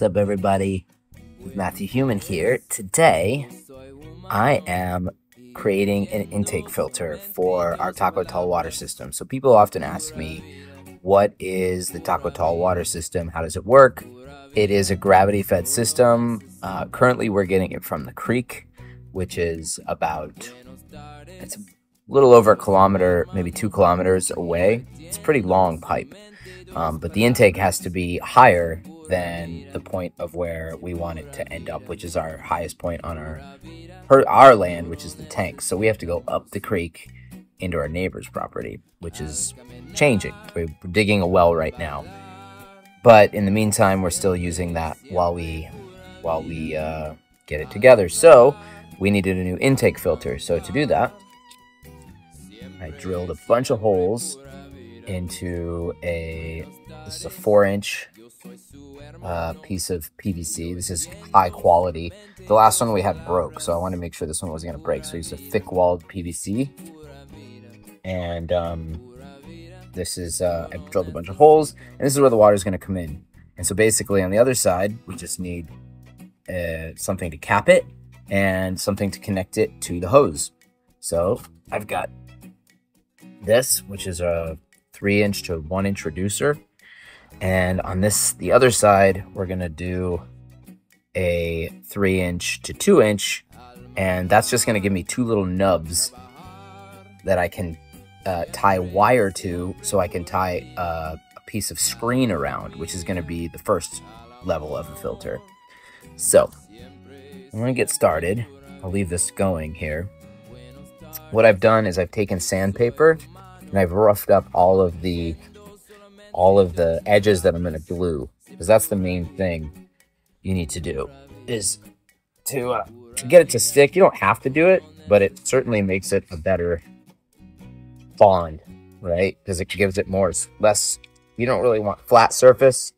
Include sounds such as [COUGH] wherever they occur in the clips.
What's up, everybody? Matthew Human here. Today, I am creating an intake filter for our Taco Tall water system. So, people often ask me, what is the Taco Tall water system? How does it work? It is a gravity fed system. Uh, currently, we're getting it from the creek, which is about it's a little over a kilometer, maybe two kilometers away. It's a pretty long pipe, um, but the intake has to be higher than the point of where we want it to end up, which is our highest point on our our land, which is the tank. So we have to go up the creek into our neighbor's property, which is changing. We're digging a well right now, but in the meantime, we're still using that while we while we uh, get it together. So we needed a new intake filter. So to do that, I drilled a bunch of holes into a this is a four inch uh, piece of PVC. This is high quality. The last one we had broke, so I want to make sure this one wasn't going to break. So I used a thick walled PVC. And um, this is, uh, I drilled a bunch of holes, and this is where the water is going to come in. And so basically on the other side, we just need uh, something to cap it and something to connect it to the hose. So I've got this, which is a three inch to one inch reducer. And on this, the other side, we're going to do a three inch to two inch. And that's just going to give me two little nubs that I can uh, tie wire to so I can tie uh, a piece of screen around, which is going to be the first level of the filter. So I'm going to get started. I'll leave this going here. What I've done is I've taken sandpaper and I've roughed up all of the all of the edges that I'm going to glue because that's the main thing you need to do is to, uh, to get it to stick. You don't have to do it, but it certainly makes it a better bond, right? Because it gives it more less. You don't really want flat surface.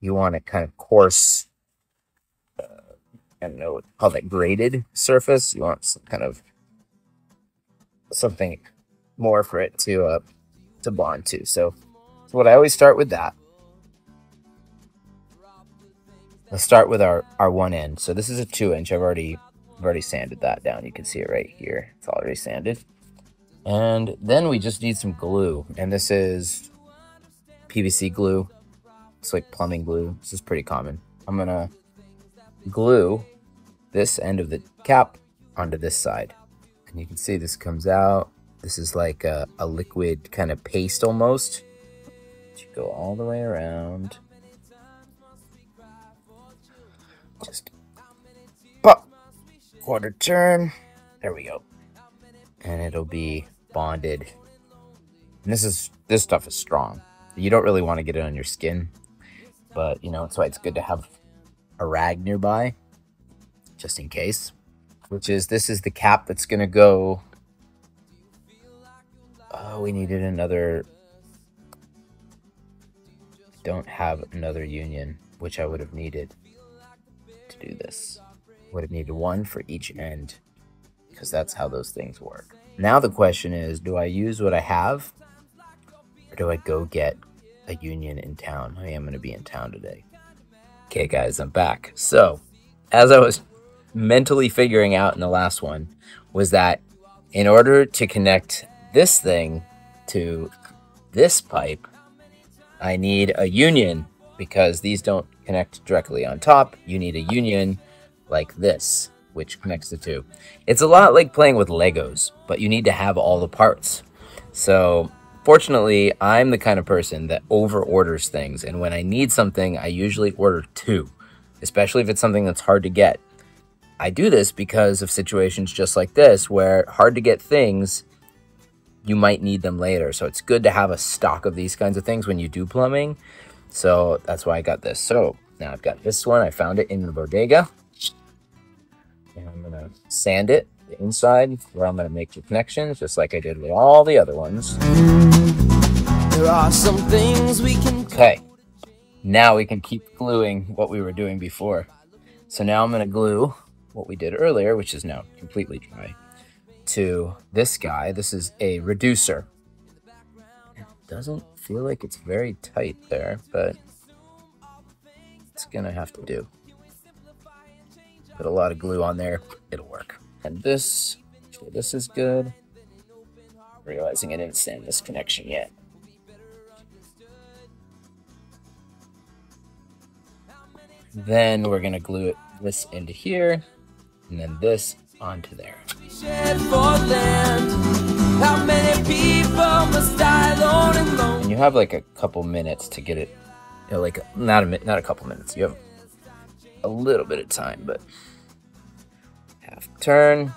You want a kind of coarse. Uh, I don't know, call that graded surface. You want some kind of something more for it to uh, to bond to. So what I always start with that. Let's start with our, our one end. So this is a two inch. I've already I've already sanded that down. You can see it right here. It's already sanded. And then we just need some glue. And this is PVC glue. It's like plumbing glue. This is pretty common. I'm gonna glue this end of the cap onto this side. And you can see this comes out. This is like a, a liquid kind of paste almost go all the way around. Just quarter turn. There we go. And it'll be bonded. And this is this stuff is strong. You don't really want to get it on your skin, but you know, that's why it's good to have a rag nearby, just in case. Which is this is the cap that's gonna go. Oh, we needed another don't have another union, which I would have needed to do this. Would have needed one for each end, because that's how those things work. Now the question is, do I use what I have, or do I go get a union in town? I am going to be in town today. Okay, guys, I'm back. So, as I was mentally figuring out in the last one, was that in order to connect this thing to this pipe, I need a union because these don't connect directly on top. You need a union like this, which connects the two. It's a lot like playing with Legos, but you need to have all the parts. So fortunately, I'm the kind of person that over orders things. And when I need something, I usually order two, especially if it's something that's hard to get. I do this because of situations just like this where hard to get things you might need them later. So it's good to have a stock of these kinds of things when you do plumbing. So that's why I got this. So now I've got this one. I found it in the bodega. And I'm going to sand it the inside where I'm going to make the connections just like I did with all the other ones. There are some things we can Okay. Now we can keep gluing what we were doing before. So now I'm going to glue what we did earlier, which is now completely dry to this guy. This is a reducer. It doesn't feel like it's very tight there, but it's gonna have to do. Put a lot of glue on there, it'll work. And this, this is good. Realizing I didn't send this connection yet. Then we're gonna glue it this into here, and then this onto there. And you have like a couple minutes to get it, you know, like not a not a couple minutes. You have a little bit of time, but half turn.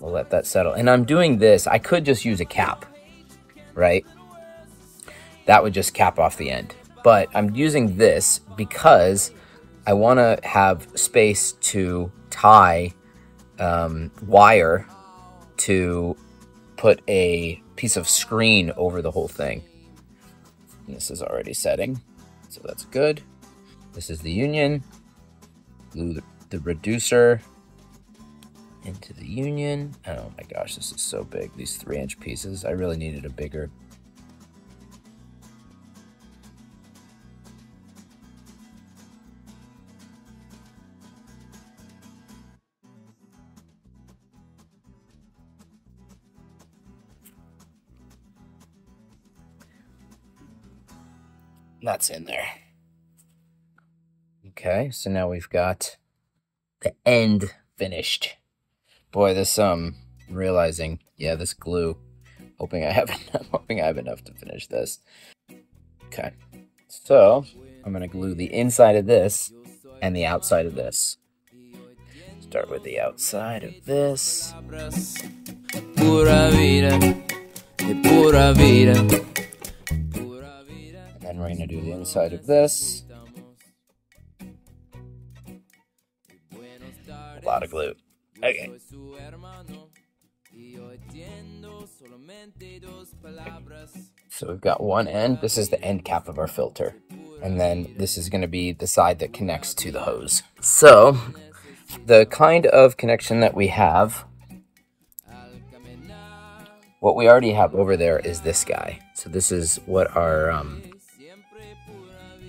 We'll let that settle. And I'm doing this. I could just use a cap, right? That would just cap off the end. But I'm using this because I want to have space to tie um, wire to put a piece of screen over the whole thing. And this is already setting, so that's good. This is the union. Glue the, the reducer into the union. Oh my gosh, this is so big. These three inch pieces. I really needed a bigger That's in there. Okay, so now we've got the end finished. Boy, this um realizing, yeah, this glue. Hoping I have [LAUGHS] enough, hoping I have enough to finish this. Okay. So I'm gonna glue the inside of this and the outside of this. Start with the outside of this. Going to do the inside of this. A lot of glue. Okay. So we've got one end. This is the end cap of our filter. And then this is going to be the side that connects to the hose. So the kind of connection that we have, what we already have over there is this guy. So this is what our um,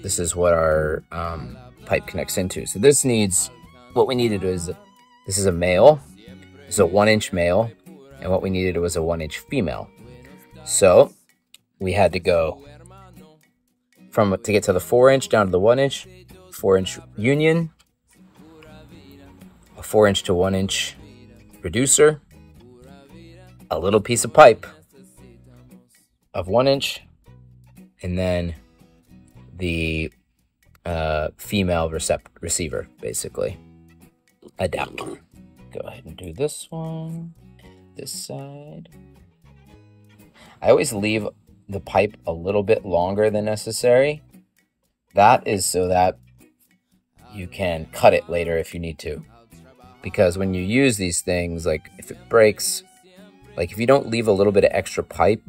this is what our um, pipe connects into. So this needs, what we needed was, this is a male, this is a one inch male, and what we needed was a one inch female. So we had to go from, to get to the four inch down to the one inch, four inch union, a four inch to one inch reducer, a little piece of pipe of one inch, and then the uh, female recept receiver, basically. Adapter. Go ahead and do this one. This side. I always leave the pipe a little bit longer than necessary. That is so that you can cut it later if you need to. Because when you use these things, like if it breaks, like if you don't leave a little bit of extra pipe,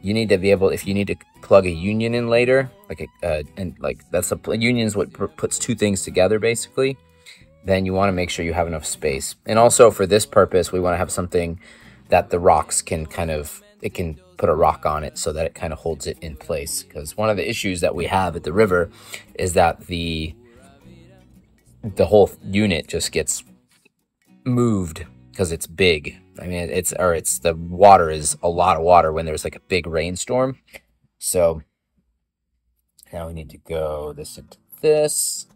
you need to be able if you need to plug a union in later like a uh, and like that's a, a union is what puts two things together basically. Then you want to make sure you have enough space. And also for this purpose we want to have something that the rocks can kind of it can put a rock on it so that it kind of holds it in place. Because one of the issues that we have at the river is that the the whole unit just gets moved because it's big. I mean, it's or it's the water is a lot of water when there's like a big rainstorm. So now we need to go this into this.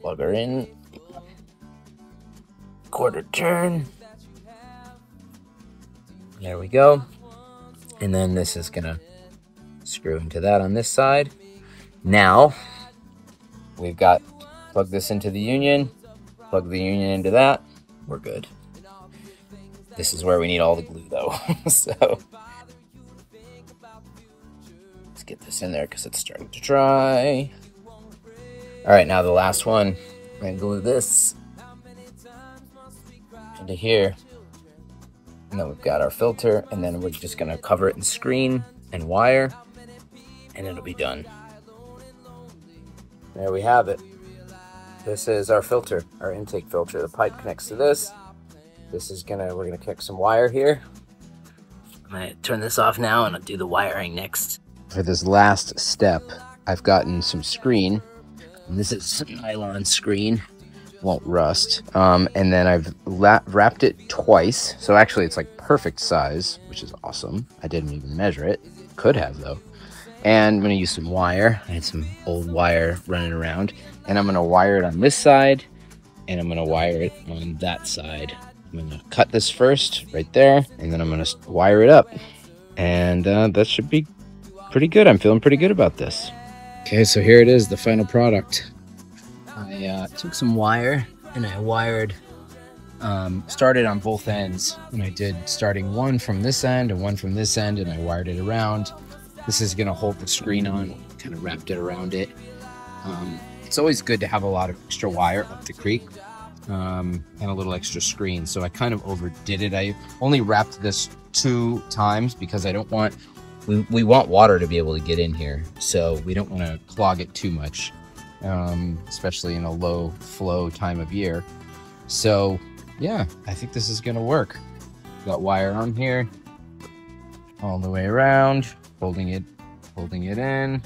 Plug her in. Quarter turn. There we go. And then this is gonna screw into that on this side. Now, we've got plug this into the union, plug the union into that, we're good. This is where we need all the glue though, [LAUGHS] so let's get this in there because it's starting to dry. All right, now the last one, we're gonna glue this into here. And then we've got our filter, and then we're just gonna cover it in screen and wire, and it'll be done. There we have it. This is our filter, our intake filter. The pipe connects to this. this is gonna, we're gonna kick some wire here. I'm gonna turn this off now and I'll do the wiring next. For this last step, I've gotten some screen. And this is nylon screen, won't rust. Um, and then I've wrapped it twice. So actually it's like perfect size, which is awesome. I didn't even measure it. Could have though. And I'm gonna use some wire. I had some old wire running around. And I'm gonna wire it on this side and I'm gonna wire it on that side. I'm gonna cut this first right there and then I'm gonna wire it up. And uh, that should be pretty good. I'm feeling pretty good about this. Okay, so here it is, the final product. I uh, took some wire and I wired, um, started on both ends. And I did starting one from this end and one from this end and I wired it around. This is gonna hold the screen on, kind of wrapped it around it. Um, it's always good to have a lot of extra wire up the creek um, and a little extra screen. So I kind of overdid it. I only wrapped this two times because I don't want, we, we want water to be able to get in here. So we don't want to clog it too much, um, especially in a low flow time of year. So yeah, I think this is going to work. Got wire on here all the way around, holding it, holding it in.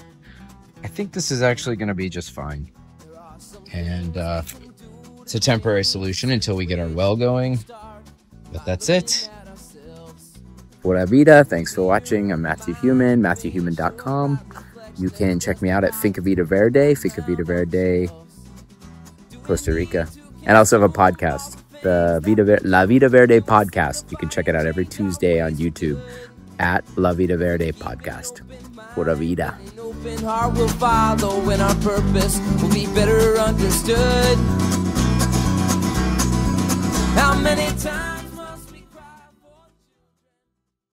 I think this is actually going to be just fine and uh, it's a temporary solution until we get our well going. But that's it. Pura Vida. Thanks for watching. I'm Matthew Human, MatthewHuman.com. You can check me out at Finca Vida Verde, Finca Vida Verde, Costa Rica. And I also have a podcast, the Vida La Vida Verde podcast. You can check it out every Tuesday on YouTube at La Vida Verde podcast. Pura Vida open heart will follow our purpose will be better understood. How many times?